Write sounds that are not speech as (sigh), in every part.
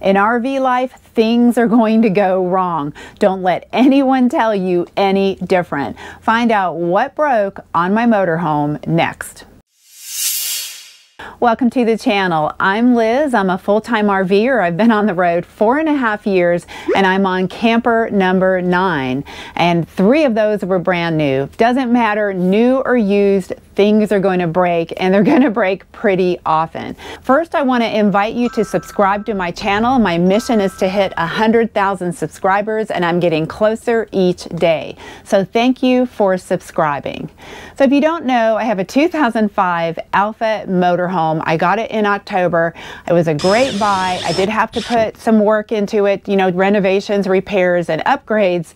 In RV life, things are going to go wrong. Don't let anyone tell you any different. Find out what broke on my motorhome next. Welcome to the channel. I'm Liz. I'm a full-time RVer. I've been on the road four and a half years and I'm on camper number nine. And three of those were brand new. Doesn't matter, new or used, things are going to break and they're (laughs) going to break pretty often. First, I want to invite you to subscribe to my channel. My mission is to hit 100,000 subscribers and I'm getting closer each day. So thank you for subscribing. So if you don't know, I have a 2005 Alfa motorhome. I got it in October. It was a great buy. I did have to put some work into it, you know, renovations, repairs, and upgrades.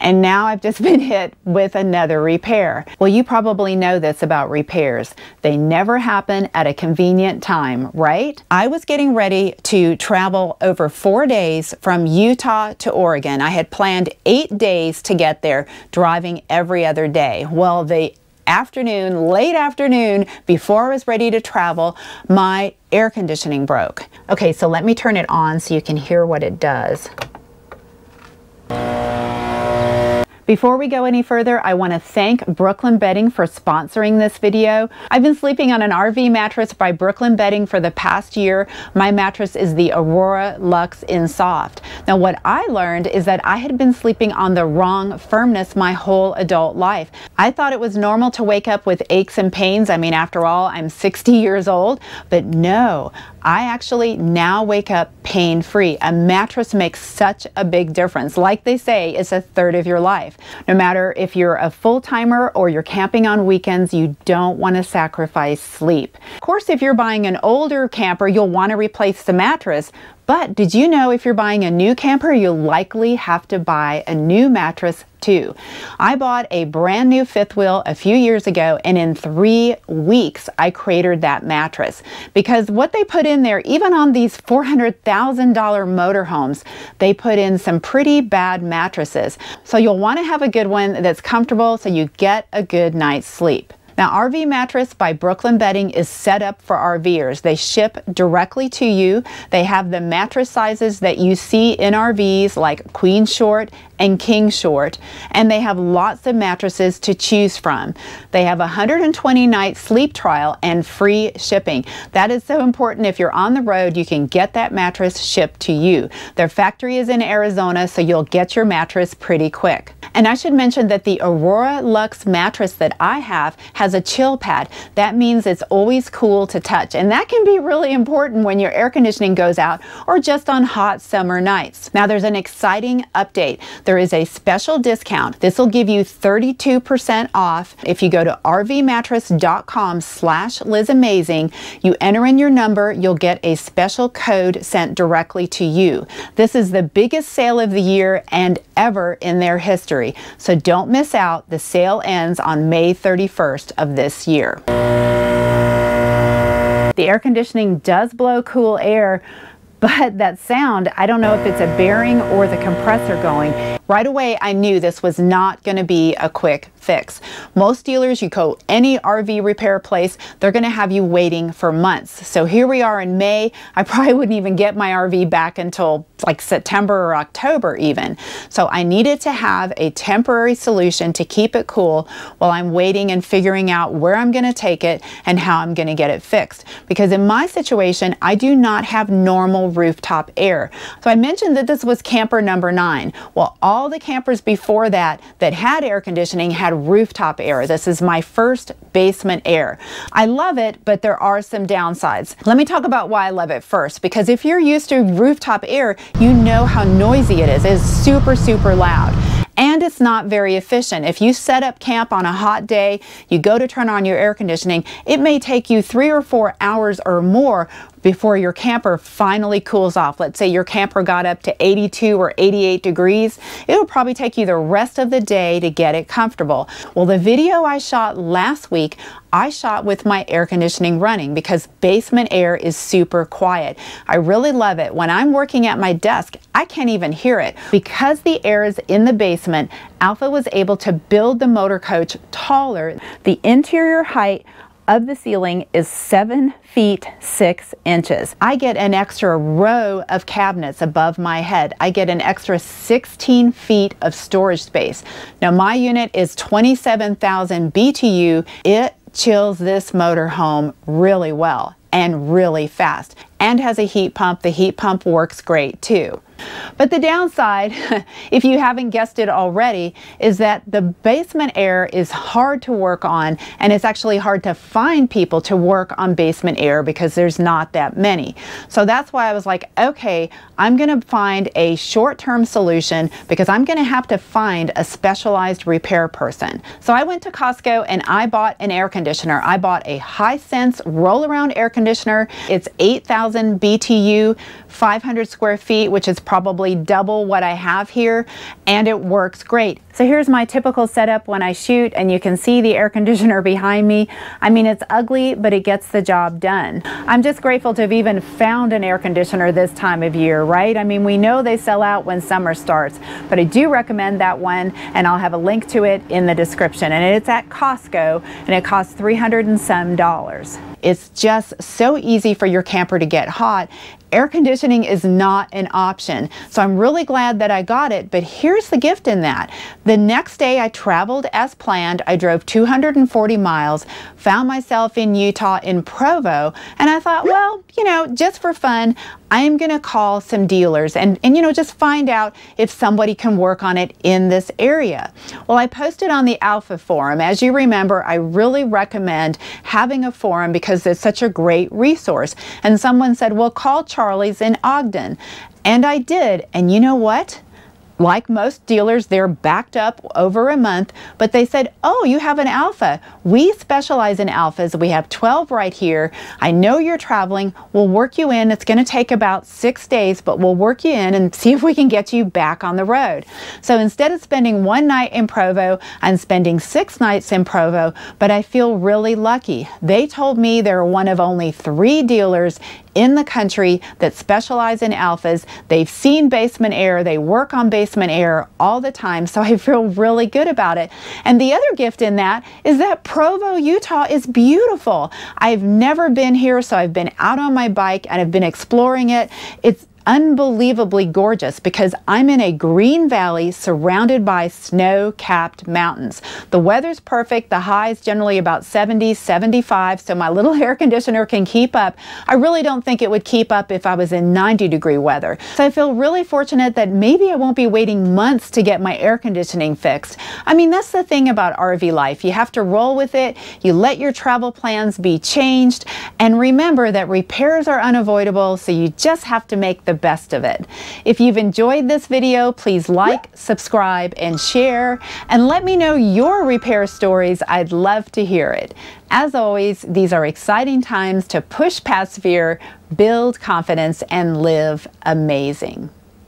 And now I've just (laughs) been hit with another repair. Well, you probably know this about repairs. They never happen at a convenient time, right? I was getting ready to travel over four days from Utah to Oregon. I had planned eight days to get there, driving every other day. Well, the afternoon, late afternoon, before I was ready to travel, my air conditioning broke. Okay, so let me turn it on so you can hear what it does. Before we go any further, I want to thank Brooklyn Bedding for sponsoring this video. I've been sleeping on an RV mattress by Brooklyn Bedding for the past year. My mattress is the Aurora Luxe in Soft. Now what I learned is that I had been sleeping on the wrong firmness my whole adult life. I thought it was normal to wake up with aches and pains. I mean, after all, I'm 60 years old, but no, I actually now wake up pain free. A mattress makes such a big difference. Like they say, it's a third of your life. No matter if you're a full timer or you're camping on weekends, you don't want to sacrifice sleep. Of course, if you're buying an older camper, you'll want to replace the mattress, but did you know if you're buying a new camper, you'll likely have to buy a new mattress too. I bought a brand new fifth wheel a few years ago and in three weeks I cratered that mattress because what they put in there, even on these $400,000 motorhomes, they put in some pretty bad mattresses. So you'll want to have a good one that's comfortable so you get a good night's sleep. Now, RV Mattress by Brooklyn Bedding is set up for RVers. They ship directly to you. They have the mattress sizes that you see in RVs like Queen Short and King Short, and they have lots of mattresses to choose from. They have a 120 night sleep trial and free shipping. That is so important. If you're on the road, you can get that mattress shipped to you. Their factory is in Arizona, so you'll get your mattress pretty quick. And I should mention that the Aurora Luxe mattress that I have has has a chill pad. That means it's always cool to touch. And that can be really important when your air conditioning goes out or just on hot summer nights. Now there's an exciting update. There is a special discount. This will give you 32% off if you go to rvmattress.com slash lizamazing. You enter in your number, you'll get a special code sent directly to you. This is the biggest sale of the year and ever in their history. So don't miss out. The sale ends on May 31st of this year. The air conditioning does blow cool air, but that sound, I don't know if it's a bearing or the compressor going. Right away, I knew this was not going to be a quick fix. Most dealers, you go any RV repair place, they're going to have you waiting for months. So here we are in May. I probably wouldn't even get my RV back until like September or October even. So I needed to have a temporary solution to keep it cool while I'm waiting and figuring out where I'm going to take it and how I'm going to get it fixed. Because in my situation, I do not have normal rooftop air. So I mentioned that this was camper number nine. Well, all the campers before that that had air conditioning had rooftop air. This is my first basement air. I love it, but there are some downsides. Let me talk about why I love it first, because if you're used to rooftop air, you know how noisy it is. It is super, super loud and it's not very efficient. If you set up camp on a hot day, you go to turn on your air conditioning, it may take you three or four hours or more before your camper finally cools off. Let's say your camper got up to 82 or 88 degrees. It'll probably take you the rest of the day to get it comfortable. Well, the video I shot last week, I shot with my air conditioning running because basement air is super quiet. I really love it. When I'm working at my desk, I can't even hear it. Because the air is in the basement, Alfa was able to build the motor coach taller. The interior height of the ceiling is 7 feet 6 inches. I get an extra row of cabinets above my head. I get an extra 16 feet of storage space. Now my unit is 27,000 BTU. It chills this motorhome really well and really fast and has a heat pump. The heat pump works great too. But the downside, (laughs) if you haven't guessed it already, is that the basement air is hard to work on and it's actually hard to find people to work on basement air because there's not that many. So that's why I was like, okay, I'm going to find a short-term solution because I'm going to have to find a specialized repair person. So I went to Costco and I bought an air conditioner. I bought a Hisense roll-around air conditioner. It's 8,000 BTU, 500 square feet, which is probably double what I have here and it works great. So here's my typical setup when I shoot and you can see the air (laughs) conditioner behind me. I mean it's ugly but it gets the job done. I'm just grateful to have even found an air conditioner this time of year, right? I mean we know they sell out when summer starts but I do recommend that one and I'll have a link to it in the description and it's at Costco and it costs 300 and some dollars. It's just so easy for your camper to get hot air conditioning is not an option. So I'm really glad that I got it, but here's the gift in that. The next day I traveled as planned. I drove 240 miles, found myself in Utah in Provo, and I thought, well, you know, just for fun, I'm going to call some dealers and, and, you know, just find out if somebody can work on it in this area. Well, I posted on the Alfa Forum. As you remember, I really recommend having a forum because it's such a great resource. And someone said, well, call Charlie's in Ogden. And I did. And you know what? Like most dealers, they're backed up over a month, but they said, oh, you have an Alfa. We specialize in Alfas. We have 12 right here. I know you're traveling. We'll work you in. It's going to take about six days, but we'll work you in and (laughs) see if we can get you back on the road. So instead of spending one night in Provo, I'm spending six nights in Provo, but I feel really lucky. They told me they're one of only three dealers in the country that specialize in Alfas. They've seen basement air, they work on basement air all the time, so I feel really good about it. And the other gift in that is that Provo, Utah is beautiful. I've never been here, so I've been out on my bike and I've been exploring it. It's unbelievably gorgeous because I'm in a green valley surrounded by snow-capped mountains. The weather's perfect. The high is generally about 70, 75, so my little (laughs) air conditioner can keep up. I really don't think it would keep up if I was in 90 degree weather. So I feel really fortunate that maybe I won't be waiting months to get my air conditioning fixed. I mean, that's the thing about RV life. You have to roll with it. You let your travel plans be changed. And remember that repairs are unavoidable, so you just have to make the best of it. If you've enjoyed this video, please like, subscribe, and share, and let me know your repair stories. I'd love to hear it. As always, these are exciting times to push past fear, build confidence, and live amazing.